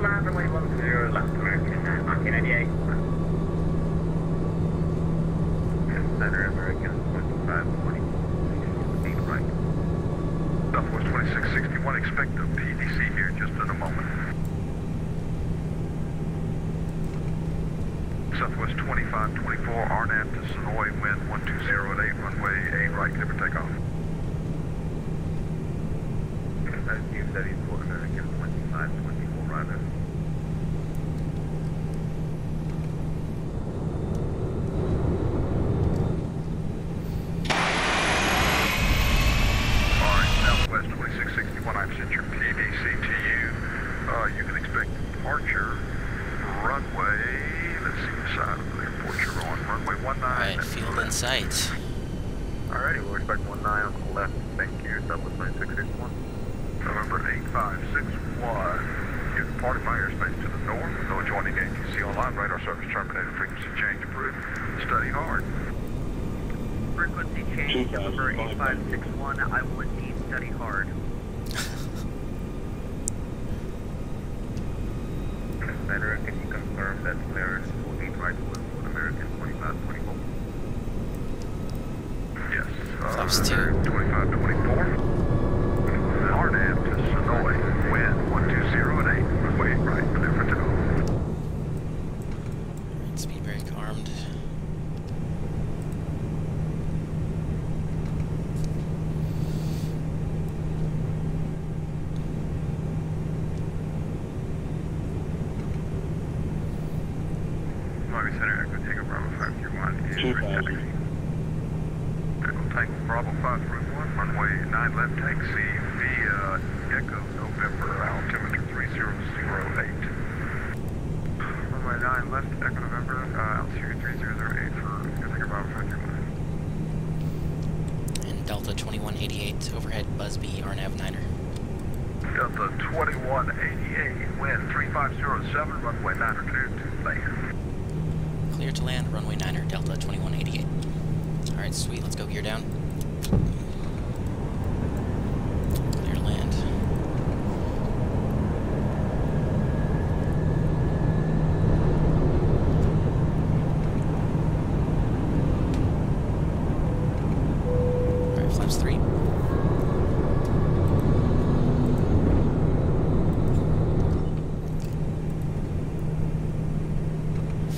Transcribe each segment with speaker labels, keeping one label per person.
Speaker 1: Land 10 left American, 1998. Center American 2520. right.
Speaker 2: Southwest 2661, expect a PDC here just in a moment. Southwest 2524, RNAV to Sonoy, wind 120 at 8, runway 8 right, clear for takeoff.
Speaker 1: That's you studies for American 2524, rather.
Speaker 2: Alright, Southwest 2661, I've sent your PDC to you. Uh, you can expect departure runway, let's see the side of the airport you're on, runway 19.
Speaker 3: Alright, field in sight.
Speaker 1: Alrighty, we'll expect 19 on the left. Thank you, Southwest 2661.
Speaker 2: November 8561. You departed my airspace to the north. No adjoining ATC online. Radar service terminated. Frequency change approved. Study hard.
Speaker 1: Frequency change, number 8561. I will indeed study hard. Center, can you confirm that clearance will be right with American 2524?
Speaker 2: Yes. Uh,
Speaker 3: two.
Speaker 2: 2524. RNAV to Sonoy. Wind 120 at 8. Runway 8 right. Clear for takeoff.
Speaker 3: Alright, speed brake armed.
Speaker 2: Lobby Center, Echo Tango Bravo 531 is taxi. Echo Tango Bravo 531, runway 9 left taxi via Echo November, altimeter 3008. Runway 9 left, Echo November, uh, altitude 3008 for Echo Tango Bravo 531.
Speaker 3: And Delta 2188, overhead Busby, RNAV Niner.
Speaker 2: Delta 2188, wind 3507, runway 902 to land.
Speaker 3: Clear to land, runway Niner, Delta 2188. Alright, sweet, let's go gear down. Clear to land. Alright, flaps three.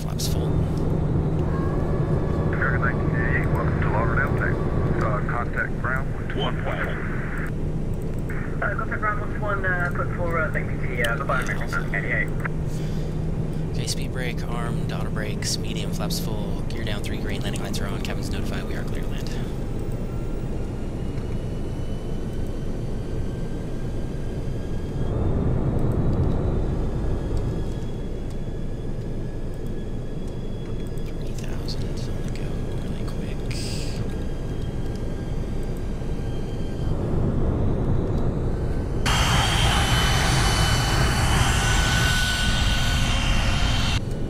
Speaker 3: Flaps full.
Speaker 2: American 1988, welcome to Lauderdale, Texas. Uh, contact ground with 1.4.
Speaker 1: Uh, contact ground 1 uh, put for uh, APT, uh, goodbye American 1988.
Speaker 3: Okay, speed brake, armed, auto brakes, medium, flaps full, gear down, three green, landing lights are on, cabin's notified, we are clear to land. Three thousand on the go, really quick.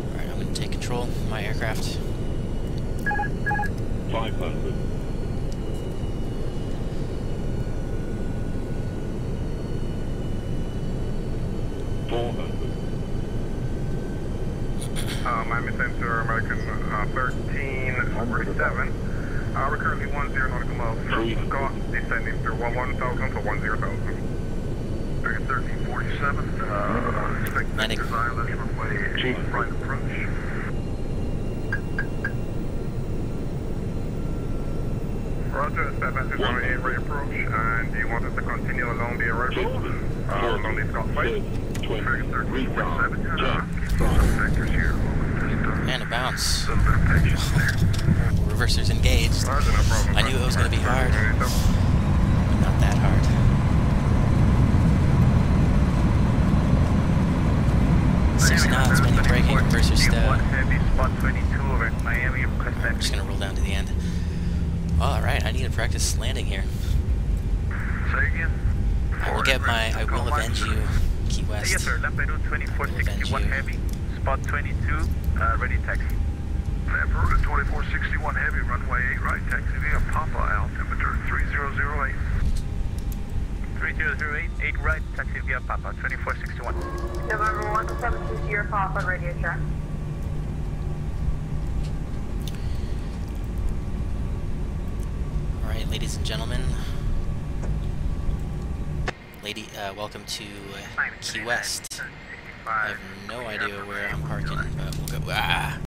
Speaker 3: Alright, I'm gonna take control of my aircraft.
Speaker 4: 500. Four hundred.
Speaker 2: Uh, Miami Center, American uh, 1347. Uh, we're currently 10 nautical miles
Speaker 4: Three.
Speaker 2: from Scott, descending through 11,000 to 10,000. American 1347, uh, expect
Speaker 3: Landing.
Speaker 2: vectors ILS runway
Speaker 4: Chief.
Speaker 2: right approach. Roger, step message
Speaker 4: One.
Speaker 2: on A-Ray approach, and do you want us to continue along the array road? Uh, along the Scott Place? American 1347, uh, keep those vectors here.
Speaker 3: And a bounce.
Speaker 2: little bit of patience there.
Speaker 3: Reversers engaged.
Speaker 2: Roger, no problem.
Speaker 3: I knew it was gonna be hard. But not that hard. Six knots, manual braking, reverser step.
Speaker 1: spot 22 over at Miami,
Speaker 3: I'm just gonna roll down to the end. Alright, I need to practice landing here. I will get my, I will avenge you, Key West.
Speaker 1: Yes, sir. Lampedu 2461
Speaker 3: you.
Speaker 1: heavy, spot 22, uh, ready taxi.
Speaker 2: Lamperoda 2461 heavy, runway 8 right, taxi via Papa, altimeter 3008.
Speaker 5: 3008, 8 right, taxi via Papa, 2461.
Speaker 6: November 172 Sierra Papa, radio check.
Speaker 3: Alright, ladies and gentlemen. Lady, uh, welcome to uh, Key West. I have no idea where I'm parking, but we'll go. Ah!